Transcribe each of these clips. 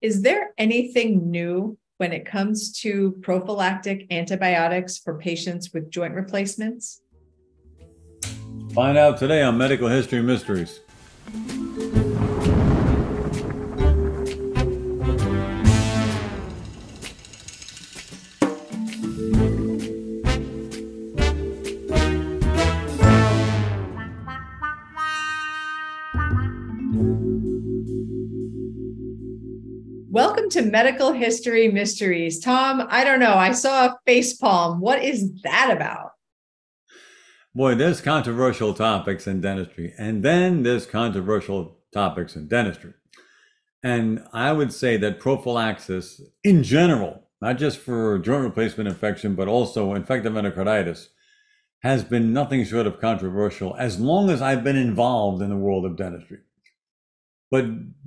Is there anything new when it comes to prophylactic antibiotics for patients with joint replacements? Find out today on Medical History Mysteries. To Medical History Mysteries. Tom, I don't know. I saw a face palm. What is that about? Boy, there's controversial topics in dentistry, and then there's controversial topics in dentistry. And I would say that prophylaxis in general, not just for joint replacement infection, but also infective endocarditis, has been nothing short of controversial as long as I've been involved in the world of dentistry. But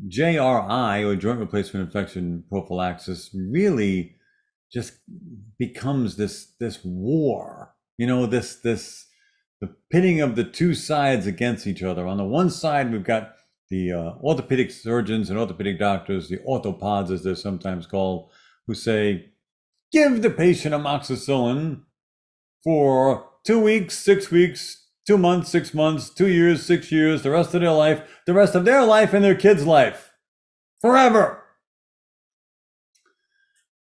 JRI or joint replacement infection prophylaxis really just becomes this this war. You know, this this the pitting of the two sides against each other. On the one side, we've got the uh, orthopedic surgeons and orthopedic doctors, the orthopods as they're sometimes called, who say, give the patient amoxicillin for two weeks, six weeks, two months, six months, two years, six years, the rest of their life, the rest of their life and their kids' life. Forever.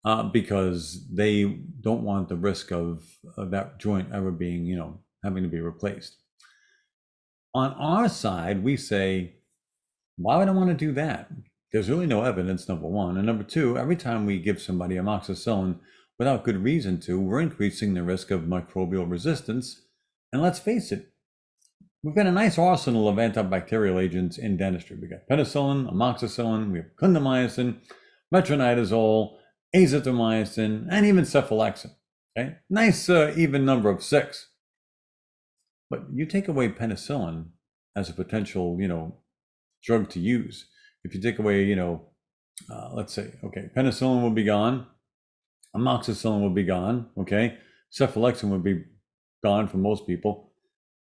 Uh, because they don't want the risk of, of that joint ever being, you know, having to be replaced. On our side, we say, why would I want to do that? There's really no evidence, number one. And number two, every time we give somebody amoxicillin without good reason to, we're increasing the risk of microbial resistance and let's face it, we've got a nice arsenal of antibacterial agents in dentistry. We've got penicillin, amoxicillin, we have clindamycin, metronidazole, azithromycin, and even cephalexin. Okay, nice uh, even number of six. But you take away penicillin as a potential, you know, drug to use. If you take away, you know, uh, let's say, okay, penicillin will be gone, amoxicillin will be gone, okay, cephalexin would be gone for most people,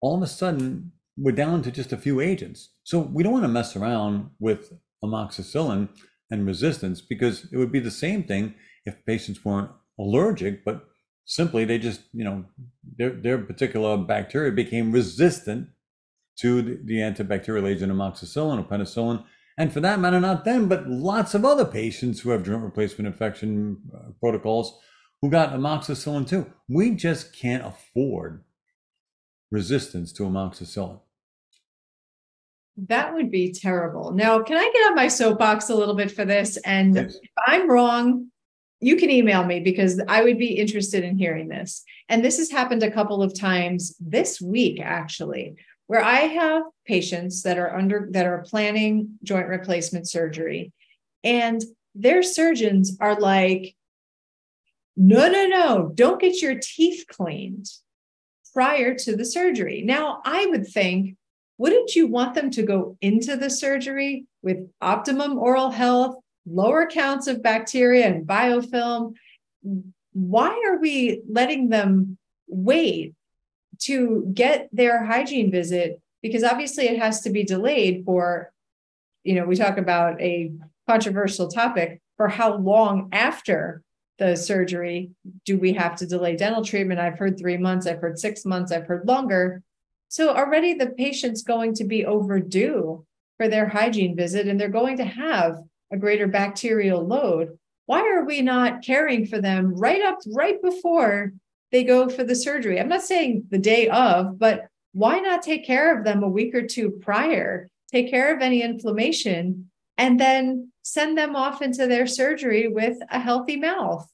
all of a sudden we're down to just a few agents. So we don't want to mess around with amoxicillin and resistance because it would be the same thing if patients weren't allergic, but simply they just, you know, their, their particular bacteria became resistant to the, the antibacterial agent amoxicillin or penicillin. And for that matter, not them, but lots of other patients who have joint replacement infection uh, protocols who got amoxicillin too. We just can't afford resistance to amoxicillin. That would be terrible. Now, can I get on my soapbox a little bit for this? And yes. if I'm wrong, you can email me because I would be interested in hearing this. And this has happened a couple of times this week, actually, where I have patients that are under that are planning joint replacement surgery, and their surgeons are like, no, no, no, don't get your teeth cleaned prior to the surgery. Now, I would think, wouldn't you want them to go into the surgery with optimum oral health, lower counts of bacteria and biofilm? Why are we letting them wait to get their hygiene visit? Because obviously it has to be delayed for, you know, we talk about a controversial topic for how long after the surgery. Do we have to delay dental treatment? I've heard three months i've heard six months i've heard longer. So already the patient's going to be overdue for their hygiene visit and they're going to have a greater bacterial load. Why are we not caring for them right up right before they go for the surgery? I'm not saying the day of but why not take care of them a week or two prior? Take care of any inflammation and then send them off into their surgery with a healthy mouth.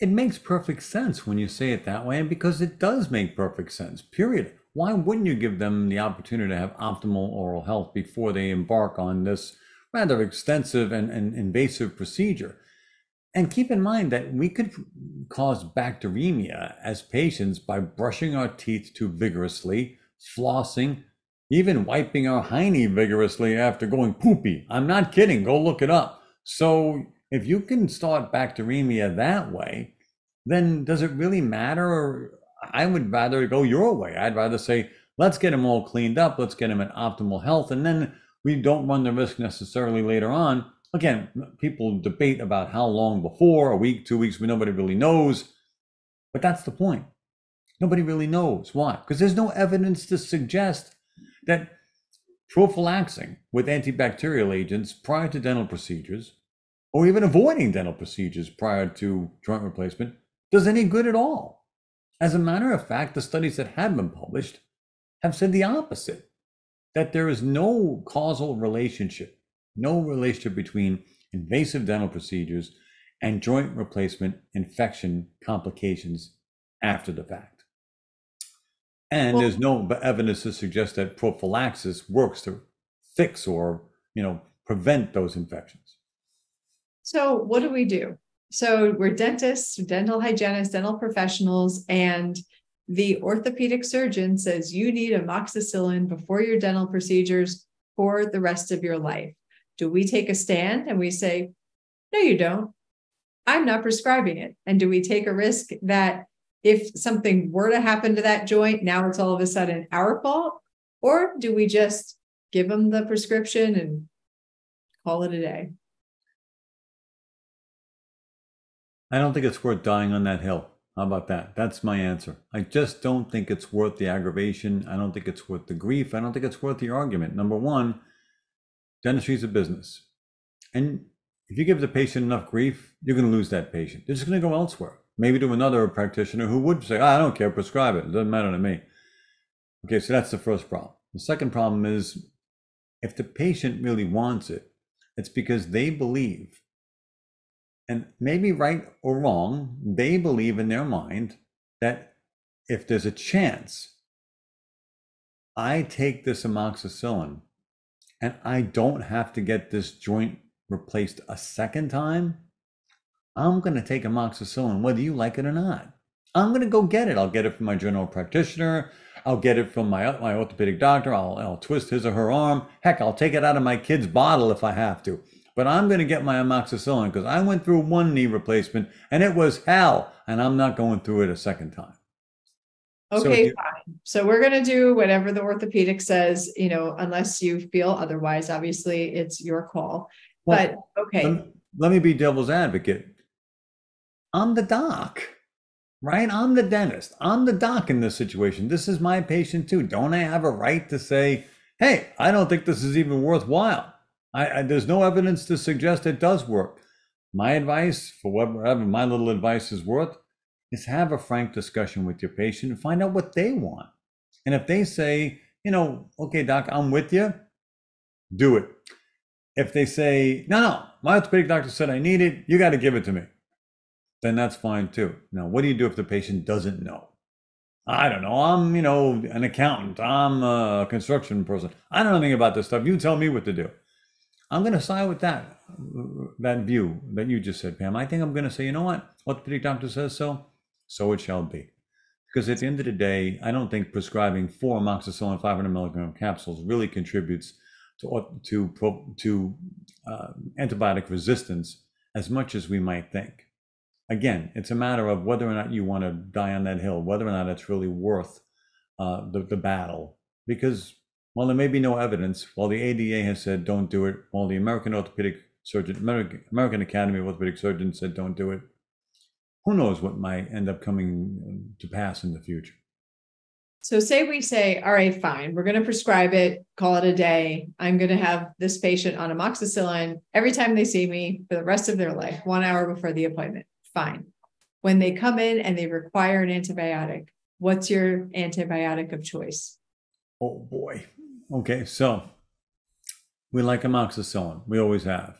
It makes perfect sense when you say it that way, and because it does make perfect sense, period. Why wouldn't you give them the opportunity to have optimal oral health before they embark on this rather extensive and, and invasive procedure? And keep in mind that we could cause bacteremia as patients by brushing our teeth too vigorously, flossing, even wiping our hiney vigorously after going poopy. I'm not kidding. Go look it up. So if you can start bacteremia that way, then does it really matter? Or I would rather go your way. I'd rather say, let's get them all cleaned up. Let's get them in optimal health. And then we don't run the risk necessarily later on Again, people debate about how long before, a week, two weeks, but nobody really knows. But that's the point. Nobody really knows. Why? Because there's no evidence to suggest that prophylaxing with antibacterial agents prior to dental procedures, or even avoiding dental procedures prior to joint replacement, does any good at all. As a matter of fact, the studies that have been published have said the opposite that there is no causal relationship, no relationship between invasive dental procedures and joint replacement infection complications after the fact. And well, there's no evidence to suggest that prophylaxis works to fix or, you know, prevent those infections. So what do we do? So we're dentists, dental hygienists, dental professionals, and the orthopedic surgeon says you need amoxicillin before your dental procedures for the rest of your life. Do we take a stand and we say, no, you don't? I'm not prescribing it. And do we take a risk that if something were to happen to that joint, now it's all of a sudden our fault? Or do we just give them the prescription and call it a day? I don't think it's worth dying on that hill. How about that? That's my answer. I just don't think it's worth the aggravation. I don't think it's worth the grief. I don't think it's worth the argument. Number one, dentistry is a business. And if you give the patient enough grief, you're going to lose that patient. They're just going to go elsewhere, maybe to another practitioner who would say, oh, I don't care, prescribe it. It doesn't matter to me. Okay, so that's the first problem. The second problem is if the patient really wants it, it's because they believe and maybe right or wrong, they believe in their mind that if there's a chance I take this amoxicillin and I don't have to get this joint replaced a second time, I'm going to take amoxicillin whether you like it or not. I'm going to go get it. I'll get it from my general practitioner. I'll get it from my, my orthopedic doctor. I'll, I'll twist his or her arm. Heck, I'll take it out of my kid's bottle if I have to but I'm going to get my amoxicillin because I went through one knee replacement and it was hell, and I'm not going through it a second time. Okay, so you, fine. So we're going to do whatever the orthopedic says, you know, unless you feel otherwise. Obviously, it's your call. Well, but okay. Let, let me be devil's advocate. I'm the doc, right? I'm the dentist. I'm the doc in this situation. This is my patient too. Don't I have a right to say, hey, I don't think this is even worthwhile? I, I, there's no evidence to suggest it does work. My advice, for whatever my little advice is worth, is have a frank discussion with your patient and find out what they want. And if they say, you know, okay, doc, I'm with you, do it. If they say, no, no, my orthopedic doctor said I need it, you got to give it to me, then that's fine too. Now, what do you do if the patient doesn't know? I don't know. I'm, you know, an accountant. I'm a construction person. I don't know anything about this stuff. You tell me what to do. I'm going to side with that that view that you just said, Pam. I think I'm going to say, you know what? What the doctor says so, so it shall be. Because at the end of the day, I don't think prescribing four amoxicillin 500 milligram capsules really contributes to to to uh, antibiotic resistance as much as we might think. Again, it's a matter of whether or not you want to die on that hill, whether or not it's really worth uh, the the battle. Because while there may be no evidence, while the ADA has said don't do it, while the American Orthopedic Surgeon, American, American Academy of Orthopedic Surgeons said don't do it, who knows what might end up coming to pass in the future. So, say we say, all right, fine, we're going to prescribe it, call it a day. I'm going to have this patient on amoxicillin every time they see me for the rest of their life, one hour before the appointment. Fine. When they come in and they require an antibiotic, what's your antibiotic of choice? Oh boy. Okay, so we like amoxicillin. We always have.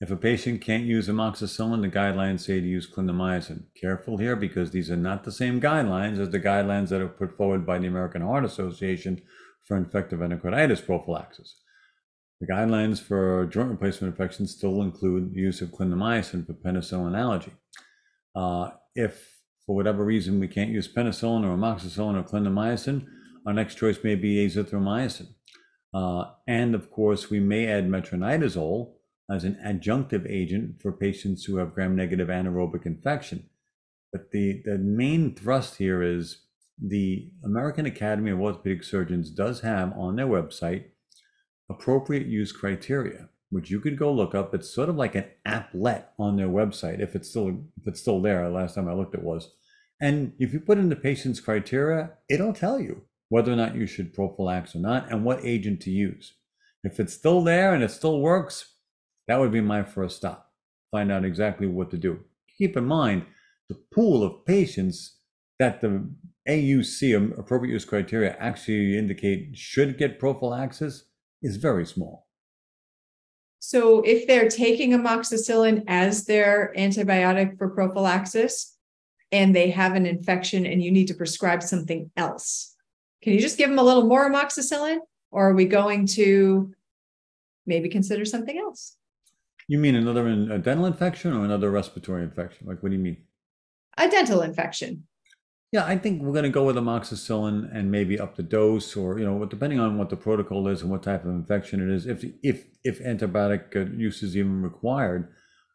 If a patient can't use amoxicillin, the guidelines say to use clindamycin. Careful here because these are not the same guidelines as the guidelines that are put forward by the American Heart Association for infective endocarditis prophylaxis. The guidelines for joint replacement infections still include the use of clindamycin for penicillin allergy. Uh, if for whatever reason we can't use penicillin or amoxicillin or clindamycin, our next choice may be azithromycin. Uh, and of course, we may add metronidazole as an adjunctive agent for patients who have gram-negative anaerobic infection. But the, the main thrust here is the American Academy of Orthopedic Surgeons does have on their website appropriate use criteria. which you could go look up. It's sort of like an applet on their website, if it's still if it's still there. Last time I looked, it was. And if you put in the patient's criteria, it'll tell you whether or not you should prophylax or not and what agent to use. If it's still there and it still works, that would be my first stop. Find out exactly what to do. Keep in mind the pool of patients that the AUC, appropriate use criteria, actually indicate should get prophylaxis is very small. So if they're taking amoxicillin as their antibiotic for prophylaxis and they have an infection and you need to prescribe something else, can you just give them a little more amoxicillin or are we going to maybe consider something else? You mean another a dental infection or another respiratory infection? Like, what do you mean? A dental infection. Yeah, I think we're going to go with amoxicillin and maybe up the dose, or you know, depending on what the protocol is and what type of infection it is. If if if antibiotic uh, use is even required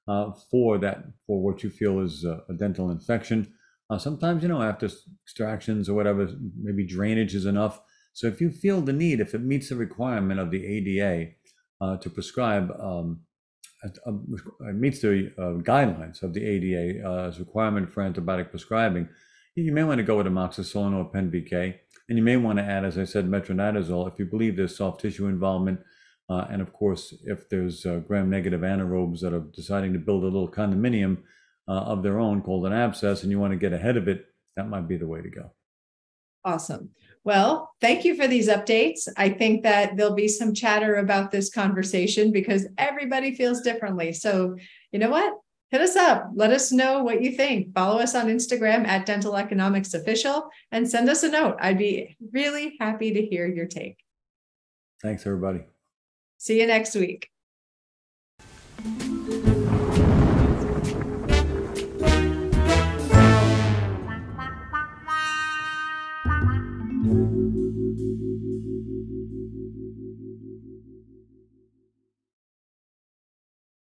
uh, for that for what you feel is a, a dental infection, uh, sometimes you know after extractions or whatever, maybe drainage is enough. So if you feel the need, if it meets the requirement of the ADA uh, to prescribe, um, uh, meets the uh, guidelines of the ADA as requirement for antibiotic prescribing you may want to go with amoxicillin or PenVK. And you may want to add, as I said, metronidazole if you believe there's soft tissue involvement. Uh, and of course, if there's uh, gram negative anaerobes that are deciding to build a little condominium uh, of their own called an abscess and you want to get ahead of it, that might be the way to go. Awesome. Well, thank you for these updates. I think that there'll be some chatter about this conversation because everybody feels differently. So, you know what? Hit us up. Let us know what you think. Follow us on Instagram at Dental Economics Official and send us a note. I'd be really happy to hear your take. Thanks, everybody. See you next week.